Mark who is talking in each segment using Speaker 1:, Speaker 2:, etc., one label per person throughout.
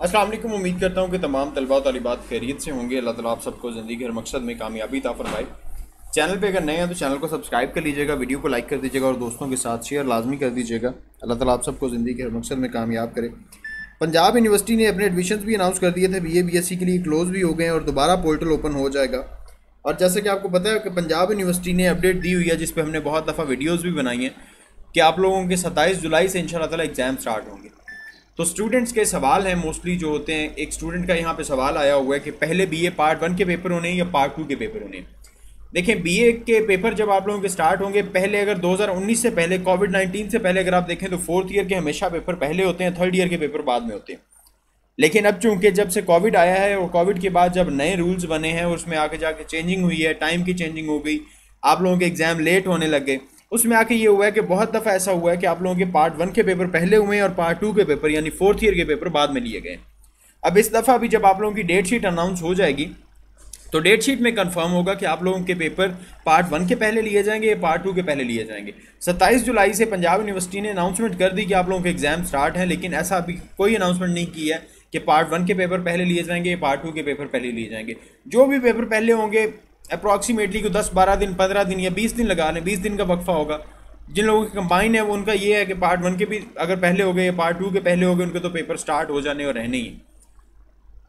Speaker 1: वालेकुम, उम्मीद करता हूँ कि तमाम तलबा तलिबात खैरियत से होंगे। अल्लाह ताला आप सबको ज़िंदगी हर मकसद में कामयाबी ता फरमाए। चैनल पे अगर नए हैं तो चैनल को सब्सक्राइब कर लीजिएगा, वीडियो को लाइक कर दीजिएगा और दोस्तों के साथ शेयर लाजमी कर दीजिएगा। अल्लाह ताला आप सबको ज़िंदगी हर मकसद में कामयाब करे। पंजाब यूनिवर्सिटी ने अपने एडमिशन भी अनाउंस कर दिए थे, B A, B S C के लिए क्लोज़ भी हो गए हैं और दोबारा पोर्टल ओपन हो जाएगा। और जैसे कि आपको पता है कि पंजाब यूनिवर्सिटी ने अपडेट दी हुई है, जिस पर हमने बहुत दफ़ा वीडियोज़ भी बनाई हैं कि आप लोगों के सत्ताईस जुलाई से इन ताला एग्ज़ाम स्टार्ट होंगे। तो स्टूडेंट्स के सवाल हैं मोस्टली जो होते हैं, एक स्टूडेंट का यहाँ पे सवाल आया हुआ है कि पहले बीए पार्ट वन के पेपर होने या पार्ट टू के पेपर होने? देखें बीए के पेपर जब आप लोगों के स्टार्ट होंगे, पहले अगर 2019 से पहले कोविड 19 से पहले अगर आप देखें तो फोर्थ ईयर के हमेशा पेपर पहले होते हैं थर्ड ईयर के पेपर बाद में होते हैं। लेकिन अब चूँकि जब से कोविड आया है और कोविड के बाद जब नए रूल्स बने हैं, उसमें आके जाके चेंजिंग हुई है टाइम की चेंजिंग हो गई, आप लोगों के एग्ज़ाम लेट होने लग गए। उसमें आके ये हुआ है कि बहुत दफ़ा ऐसा हुआ है कि आप लोगों के पार्ट वन के पेपर पहले हुए हैं और पार्ट टू के पेपर यानी फोर्थ ईयर के पेपर बाद में लिए गए अब इस दफ़ा भी जब आप लोगों की डेट शीट अनाउंस हो जाएगी तो डेट शीट में कंफर्म होगा कि आप लोगों के पेपर पार्ट वन के पहले लिए जाएँगे या पार्ट टू के पहले लिए जाएँगे। सत्ताईस जुलाई से पंजाब यूनिवर्सिटी ने अनाउंसमेंट कर दी कि आप लोगों के एग्ज़ाम स्टार्ट हैं, लेकिन ऐसा अभी कोई अनाउंसमेंट नहीं किया है कि पार्ट वन के पेपर पहले लिए जाएँगे या पार्ट टू के पेपर पहले लिए जाएँगे। जो भी पेपर पहले होंगे अप्रॉक्सीमेटली को दस, बारह दिन, पंद्रह दिन या बीस दिन लगा लें बीस दिन का वक्फा होगा। जिन लोगों की कंबाइन है, वो उनका ये है कि पार्ट वन के भी अगर पहले हो गए या पार्ट टू के पहले हो गए, उनके तो पेपर स्टार्ट हो जाने और रहने ही।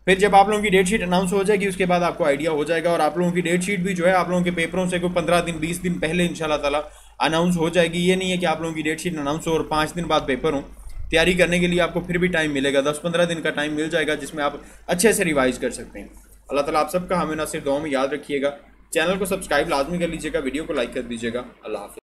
Speaker 1: फिर जब आप लोगों की डेट शीट अनाउंस हो जाएगी, उसके बाद आपको आइडिया हो जाएगा और आप लोगों की डेट शीट भी जो है, आप लोगों के पेपरों से कोई पंद्रह दिन, बीस दिन पहले इन ताला अनाउंस हो जाएगी। ये नहीं है कि आप लोगों की डेट शीट अनाउंस हो और पाँच दिन बाद पेपर हो। तैयारी करने के लिए आपको फिर भी टाइम मिलेगा। दस, पंद्रह दिन का टाइम मिल जाएगा, जिसमें आप अच्छे से रिवाइज कर सकते हैं। अल्लाह ताला आप सबका हमें ना सिर्फ़ में याद रखिएगा। चैनल को सब्सक्राइब लाजमी कर लीजिएगा, वीडियो को लाइक कर दीजिएगा। अल्लाह